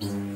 Mm-hmm.